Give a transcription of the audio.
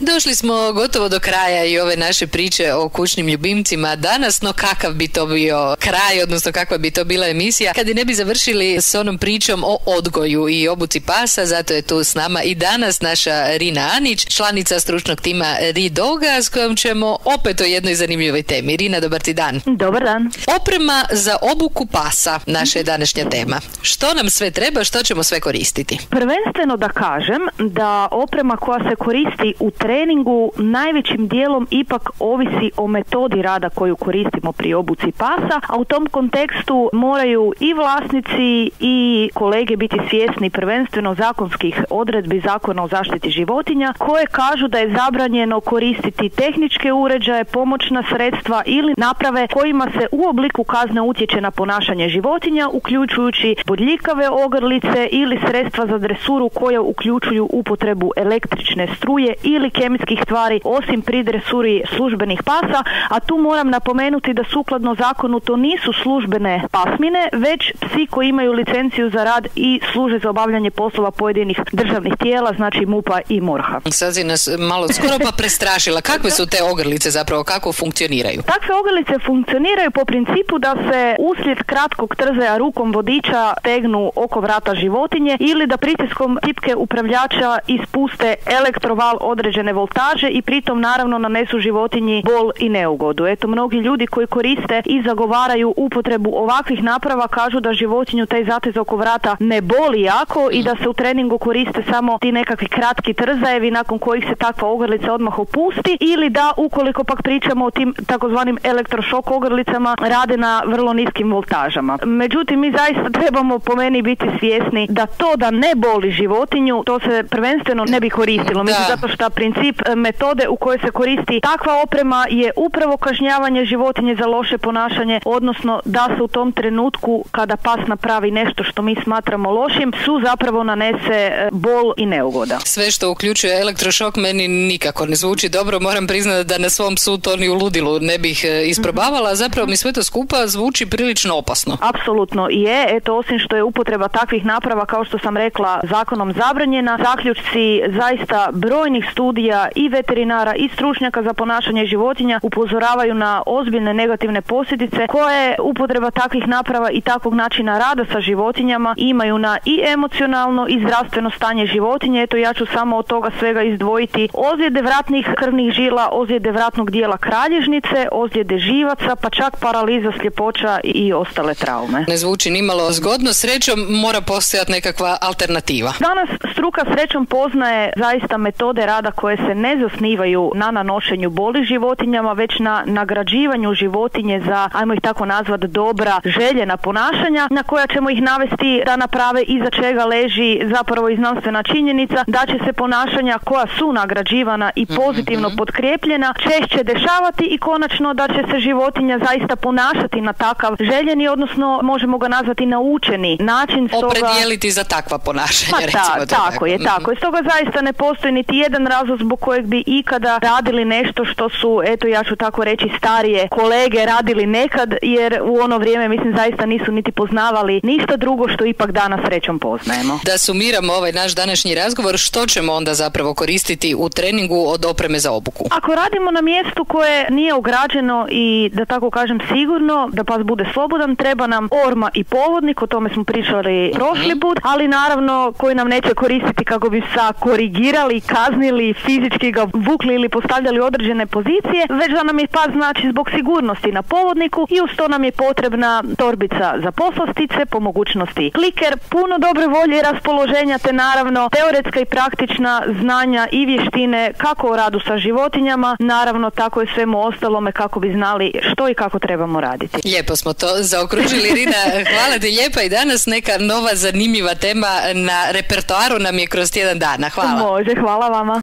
Došli smo gotovo do kraja i ove naše priče o kućnim ljubimcima danas, no kakav bi to bio kraj, odnosno kakva bi to bila emisija, kad i ne bi završili s onom pričom o odgoju i obuci pasa, zato je tu s nama i danas naša Rina Anić, članica stručnog tima Ridoga, s kojom ćemo opet o jednoj zanimljivoj temi. Rina, dobar ti dan. Dobar dan. Oprema za obuku pasa, naša je današnja tema. Što nam sve treba, što ćemo sve koristiti? Prvenstveno da kažem da oprema koja se koristi u treningu najvećim dijelom ipak ovisi o metodi rada koju koristimo pri obuci pasa, a u tom kontekstu moraju i vlasnici i kolege biti svjesni prvenstveno zakonskih odredbi Zakona o zaštiti životinja koje kažu da je zabranjeno koristiti tehničke uređaje, pomoćna sredstva ili naprave kojima se u obliku kazne utječe na ponašanje životinja, uključujući bodljikave ogrlice ili sredstva za dresuru koje uključuju upotrebu električne struje ili kemijskih stvari osim pri dresuri službenih pasa, a tu moram napomenuti da sukladno zakonu to nisu službene pasmine, već psi koji imaju licenciju za rad i služe za obavljanje poslova pojedinih državnih tijela, znači MUPA i MORHA. Sad si nas malo skoro pa prestrašila. Kakve su te ogrlice zapravo, kako funkcioniraju? Takve ogrlice funkcioniraju po principu da se uslijed kratkog trzaja rukom vodiča tegnu oko vrata životinje ili da pritiskom tipke upravljača ispuste elektroval određene voltaže i pritom naravno nanesu životinji bol i neugodu. Eto, mnogi ljudi koji koriste i zagovaraju upotrebu ovakvih naprava kažu da životinju taj zatez oko vrata ne boli jako i da se u treningu koriste samo ti nekakvi kratki trzajevi nakon kojih se takva ogrlica odmah opusti ili da ukoliko pak pričamo o tim takozvanim elektrošok ogrlicama rade na vrlo niskim voltažama. Međutim, mi zaista trebamo po meni biti svjesni da to da ne boli životinju, to se prvenstveno ne bi koristilo. Mislim, zato što princip e, metode u kojoj se koristi takva oprema je upravo kažnjavanje životinje za loše ponašanje, odnosno da se u tom trenutku kada pas napravi nešto što mi smatramo lošim, su zapravo nanese e, bol i neugoda. Sve što uključuje elektrošok meni nikako ne zvuči dobro, moram priznati da na svom psu to ni u ludilu ne bih e, isprobavala, zapravo mi sve to skupa zvuči prilično opasno. Apsolutno je, eto osim što je upotreba takvih naprava kao što sam rekla zakonom zabranjena, zaključci zaista brojnih studija i veterinara i stručnjaka za ponašanje životinja upozoravaju na ozbiljne negativne posljedice koje upotreba takvih naprava i takvog načina rada sa životinjama imaju na i emocionalno i zdravstveno stanje životinje. Eto ja ću samo od toga svega izdvojiti ozljede vratnih krvnih žila, ozljede vratnog dijela kralježnice, ozljede živaca, pa čak paraliza, sljepoća i ostale traume. Ne zvuči nimalo zgodno, srećom mora postojati nekakva alternativa. Danas struka srećom poznaje zaista metode rada koje se ne zasnivaju na nanošenju boli životinjama, već na nagrađivanju životinje za, ajmo ih tako nazvati, dobra željena ponašanja, na koja ćemo ih navesti da naprave iza čega leži zapravo i znanstvena činjenica da će se ponašanja koja su nagrađivana i pozitivno mm potkrijepljena češće dešavati i konačno da će se životinja zaista ponašati na takav željeni, odnosno možemo ga nazvati naučeni način. Stoga... Opredijeliti za takva ponašanja, pa, recimo tako je, tako je. Stoga zaista ne postoji niti jedan razlog zbog kojeg bi ikada radili nešto što su, eto ja ću tako reći, starije kolege radili nekad, jer u ono vrijeme mislim zaista nisu niti poznavali ništa drugo što ipak danas srećom poznajemo. Da sumiramo ovaj naš današnji razgovor, što ćemo onda zapravo koristiti u treningu od opreme za obuku? Ako radimo na mjestu koje nije ograđeno i da tako kažem sigurno, da pas bude slobodan, treba nam orma i povodnik, o tome smo pričali prošli mhm. put, ali naravno koji nam neće koristiti kako bi sa korigirali, kaznili, fizički ga vukli ili postavljali određene pozicije, već da nam je pas znači zbog sigurnosti na povodniku i uz to nam je potrebna torbica za poslastice, po mogućnosti kliker, puno dobre volje i raspoloženja te naravno teoretska i praktična znanja i vještine kako o radu sa životinjama, naravno tako i svemu ostalome kako bi znali što i kako trebamo raditi. Lijepo smo to zaokružili Rina, hvala ti lijepa i danas neka nova zanimljiva tema na repertoaru nam je kroz tjedan dana. Hvala. Može, hvala vama.